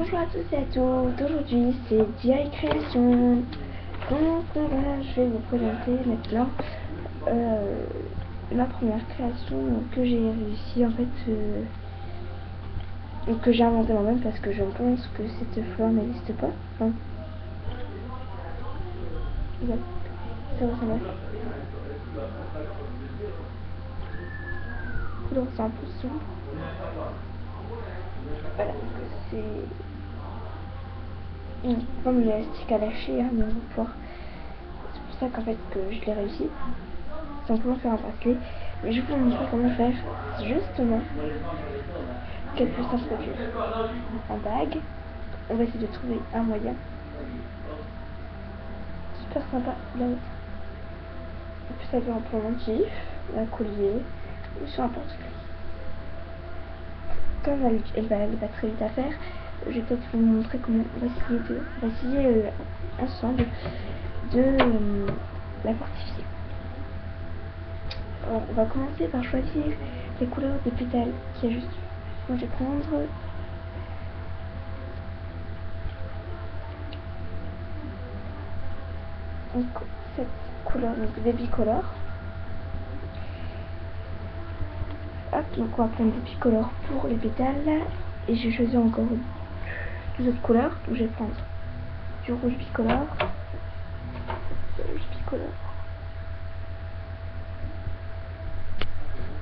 Bonjour à tous et à toutes, aujourd'hui c'est DI Création. Donc voilà, je vais vous présenter maintenant euh, ma première création que j'ai réussi en fait, euh, que j'ai inventé moi-même parce que je pense que cette fleur n'existe pas. Ouais, ça ressemble à ça. Couleur un. Voilà, c'est une forme élastique à lâcher, hein, mais on va pouvoir... C'est pour ça qu'en fait que je l'ai réussi. Simplement faire un bracelet. Mais je vais vous montrer comment faire justement puisse s'introduire en bague. On va essayer de trouver un moyen. Super sympa là haut. On peut s'habiller en pendentif, un collier ou sur un porte-clés comme elle, elle, va, très vite à faire, je vais peut-être vous montrer comment on va essayer de, essayer, euh, ensemble de euh, la fortifier. On va commencer par choisir les couleurs des pétales qui est juste. Moi je vais prendre cette couleur, donc des bicolores. Donc on va prendre des bicolores pour les pétales. Et j'ai choisi encore deux autres couleurs. Donc je vais prendre du rouge bicolore. Du rouge bicolore.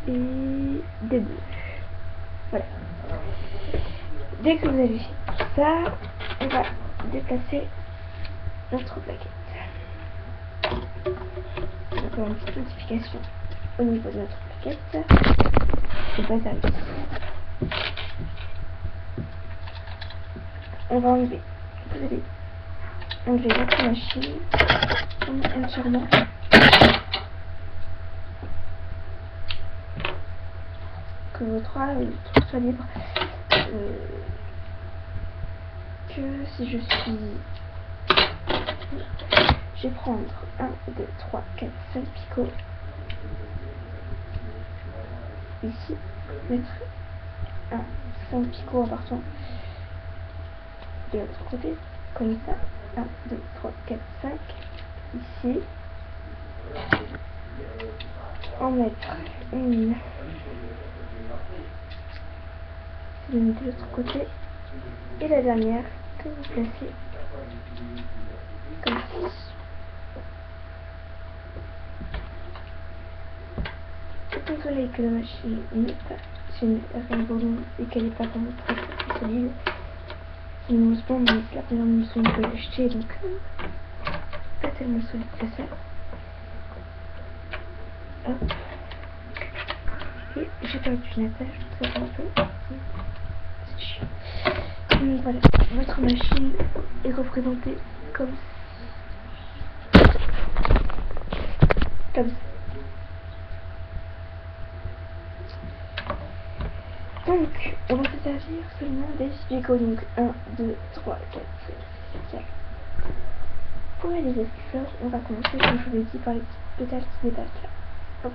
Et des bleus. Voilà. Dès que vous avez fait tout ça, on va déplacer notre plaquette. On va faire une petite notification au niveau de notre plaquette c'est pas ça. On va enlever. Vous allez enlever votre machine entièrement. Que votre truc soit libre. Euh, que si je suis. Je vais prendre 1, 2, 3, 4, 5 picots ici, mettre un 5 picots en partant de l'autre côté, comme ça. 1, 2, 3, 4, 5. Ici. En mettre une. de l'autre côté. Et la dernière que vous placez comme ça. Désolée que la machine n'est pas une volume et qu'elle n'est pas vraiment très, très solide. C'est une mousse blanche, mais la première mousse on peut l'acheter donc euh, pas tellement solide que ça. Hop. Et j'ai perdu une attache, ça va un peu. C'est chiant. Donc voilà, votre machine est représentée comme comme ça. Donc, on va se servir seulement des spigots. Donc, 1, 2, 3, 4, 5, 6, 7. Pour réaliser cette fleur, on va commencer, comme je vous l'ai dit, par les petites pétales qui là. Hop.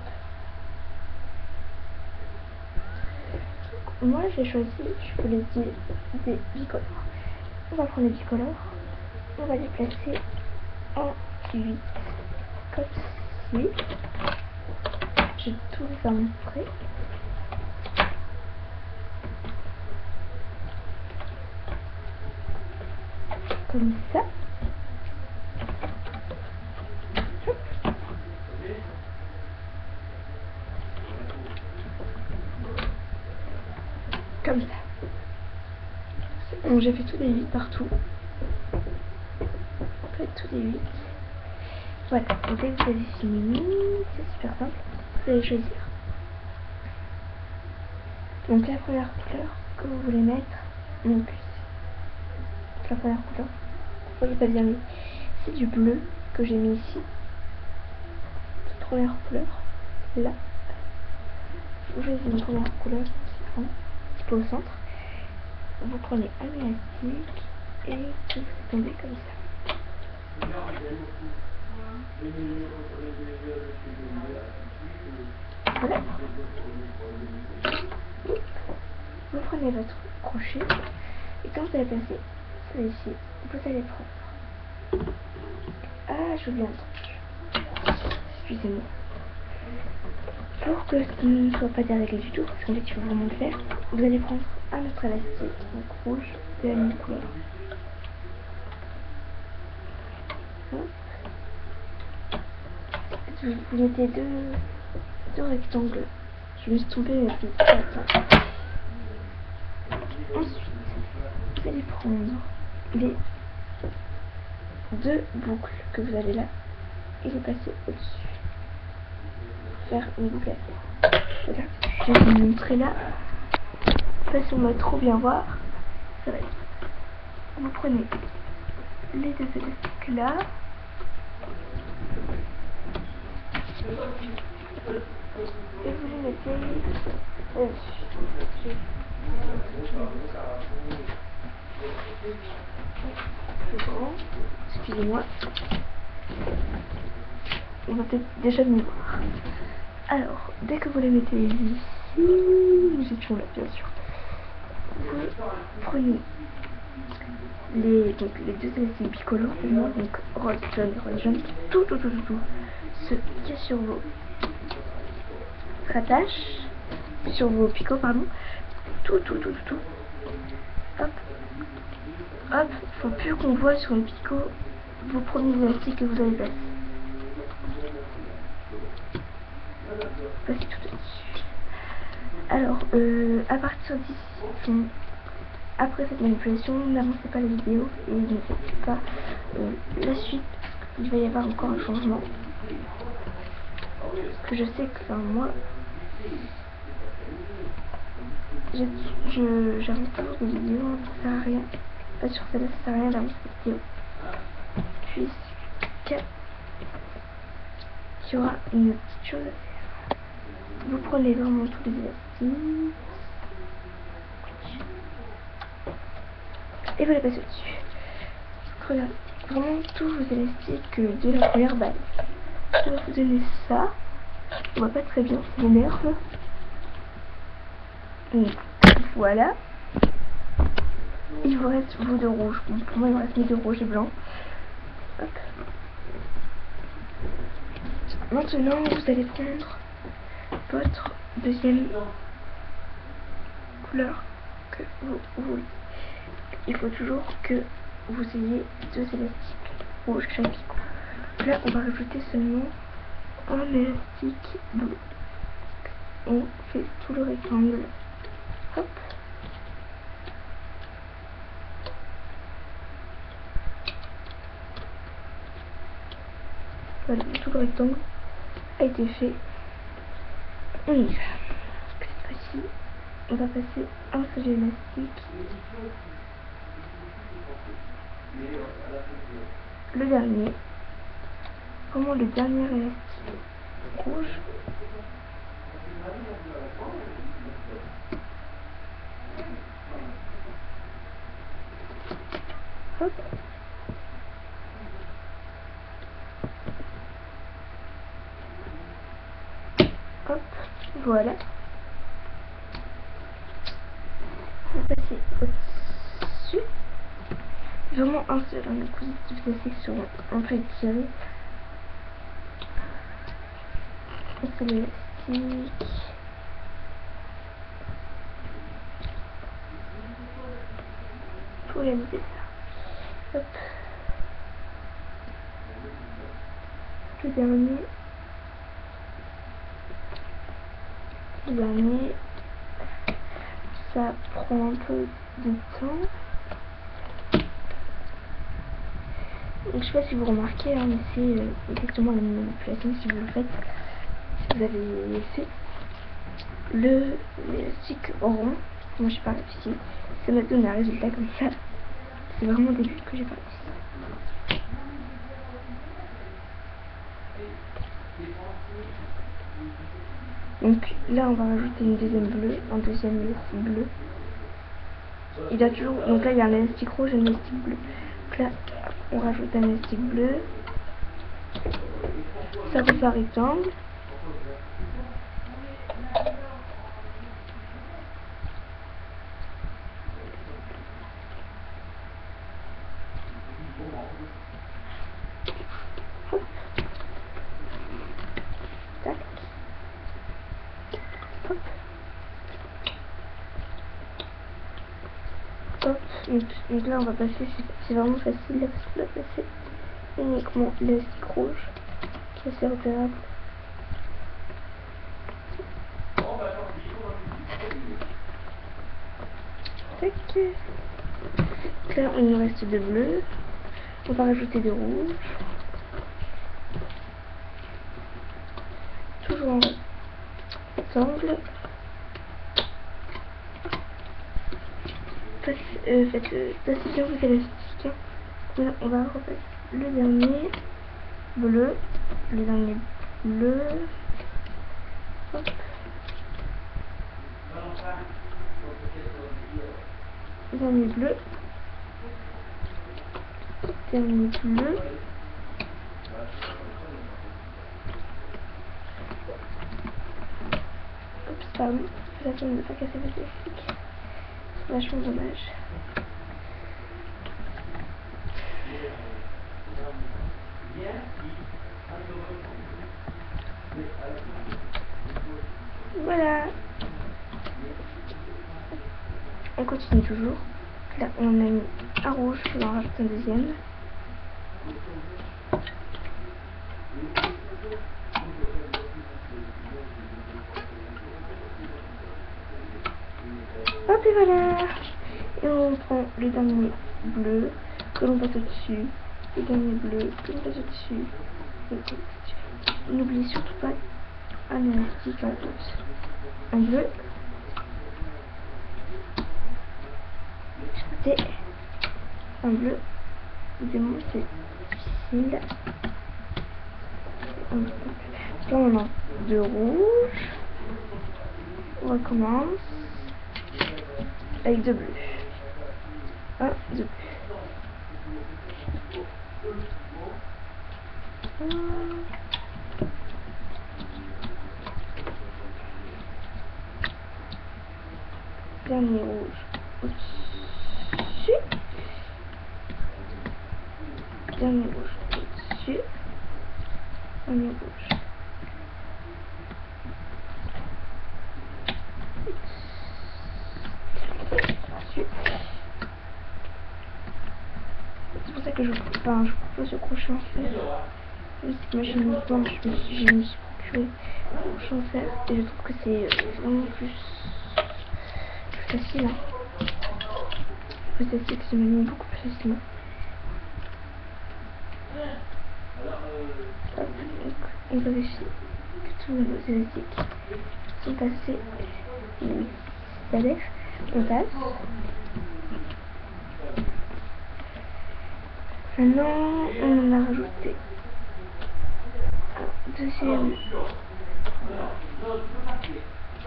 moi, j'ai choisi, je vous l'ai dit, des bicolores. On va prendre les bicolores. On va les placer en 8, comme ceci. Je vais tout vous montrer. Comme ça. Comme ça. Donc j'ai fait tous les 8 partout. fait tous les 8. Voilà, donc dès que vous avez fini, c'est super simple, vous allez choisir. Donc la première couleur que vous voulez mettre, donc la première couleur voyez pas bien mis. C'est du bleu que j'ai mis ici. Toute première couleur. Là. Vous choisissez une première couleur un petit peu au centre. Vous prenez un élastique et vous tombez comme ça. Voilà. Vous prenez votre crochet Et quand vous allez passer celui-ci, vous allez prendre... Ah, je viens Excusez-moi. Pour que ce ne soit pas déréglé du tout, parce qu'en fait, je vais vraiment le faire, vous allez prendre un autre élastique, donc rouge, de la même couleur. Vous mettez deux, deux rectangles. Je me suis trompée Ensuite, vous allez prendre les deux boucles que vous avez là et les passer au-dessus. Faire une boucle. Voilà. Je vais vous montrer là. Parce qu'on va trop bien voir. Ça va. Vous prenez les deux élastiques là. Et vous les mettez au-dessus. Excusez-moi. On va peut-être déjà mieux voir. Alors, dès que vous les mettez ici, nous étions là bien sûr. Vous prenez les, donc, les deux élastiques bicolores, donc rose, jaune, rose, jaune, tout, tout, tout, tout, tout, ce qui est sur vos rattaches, sur vos picots, pardon, tout, tout, tout, tout, hop, hop, faut plus qu'on voit sur le picot vos premiers élastiques que vous avez placés. Passez tout dessus. Alors, euh, à partir d'ici, après cette manipulation, n'avancez pas la vidéo et ne faites pas euh, la suite, il va y avoir encore un changement. Que je sais que, enfin, moi, je j'avance pas des vidéos, ça sert à rien. Pas sur celle-là, ça sert à rien d'avancer des vidéos. Puisque il y aura une petite chose à faire. Vous prenez vraiment tous les élastiques. Et vous les passez au-dessus. Regardez, vraiment tous vos élastiques de la première balle. Je vais vous donner ça. On voit pas très bien, ça m'énerve. Voilà. Il vous reste vous de rouge. Pour moi, il me reste mes de rouge et blanc. Hop. Maintenant, vous allez prendre votre deuxième couleur que vous voulez. Il faut toujours que vous ayez deux élastiques rouges chaque picot. Là, on va rajouter seulement un élastique bleu. On fait tout le rectangle. Hop. Voilà, tout le rectangle a été fait. On y va. Cette fois-ci, on va passer un seul élastique. Le dernier. Comment le dernier élastique rouge. Hop. Voilà. On va passer au-dessus. Vraiment un seul, de que sur un peu étiré. Un seul Le dernier. Le dernier. Ça prend un peu de temps. Donc, je sais pas si vous remarquez, hein, mais c'est euh, exactement la même manipulation si vous le faites. Si vous avez fait le l'élastique rond, moi j'ai pas réussi. Ça m'a donné un résultat comme ça. C'est vraiment au début que j'ai pas. Donc là on va rajouter une deuxième bleue, un deuxième bleu. Il a toujours. Donc là il y a un élastique rouge et un élastique bleu. Donc là on rajoute un élastique bleu. Ça fait un rectangle. Hop. Tac. Hop. Hop. Donc, donc là, on va passer, c'est vraiment facile là, parce qu'on va passer uniquement l'élastique rouge qui est assez repérable. Tac. Là, il nous reste de bleu. On va rajouter de rouge. Toujours en rectangle. Passe, euh, faites, euh, passez bien vos élastiques. Là, on va refaire le dernier bleu. Le dernier bleu. Hop. Dernier bleu dernier bleu. Oups, pardon, attention de ne pas casser votre élastique. C'est vachement dommage. Voilà. On continue toujours. Là, on a mis un rouge, on en rajoute un deuxième. Hop et voilà Et on prend le dernier bleu que l'on passe au-dessus. Le dernier bleu que l'on passe au-dessus. N'oubliez surtout pas un en plus. Un bleu. C'est un bleu. C'est difficile. On a de rouge. On recommence avec de bleu. Un, deux. Dernier rouge au-dessus. Dernier rouge au-dessus. Dernier rouge. C'est pour ça que je, enfin, je propose ce crochet en fer. Moi j'ai une planche, je me je me suis procuré un crochet en fer et je trouve que c'est vraiment plus, plus facile. Hein. Plus facile que se manie beaucoup plus facilement. Hop, on vérifie que tous nos élastiques sont passés. L'air. On passe. Maintenant, on a rajouté un deuxième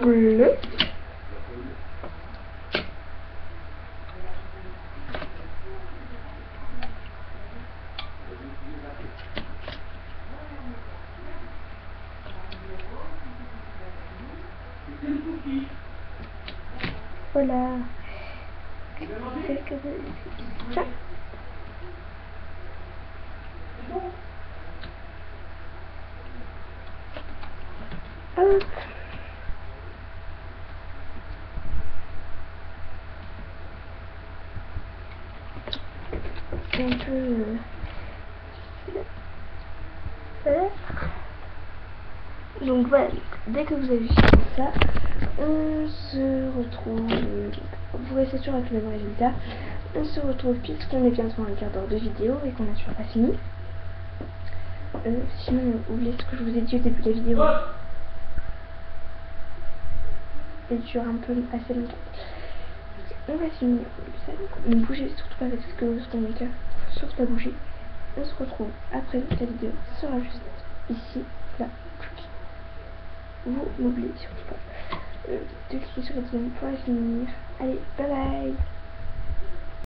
bleu. Voilà. Euh, donc voilà, dès que vous avez fini ça, on se retrouve, vous restez toujours avec le même résultat, on se retrouve puisqu'on est bientôt à un quart d'heure de vidéo et qu'on n'a toujours pas fini. Euh, sinon, oubliez ce que je vous ai dit au début de la vidéo. Elle dure un peu assez longtemps. On va finir. Ne bougez surtout pas avec ce que ce qu'on là. Surtout pas bouger. On se retrouve après la vidéo sera juste ici, là. Vous n'oubliez surtout pas euh, de cliquer sur le bouton pour la finir. Allez, bye bye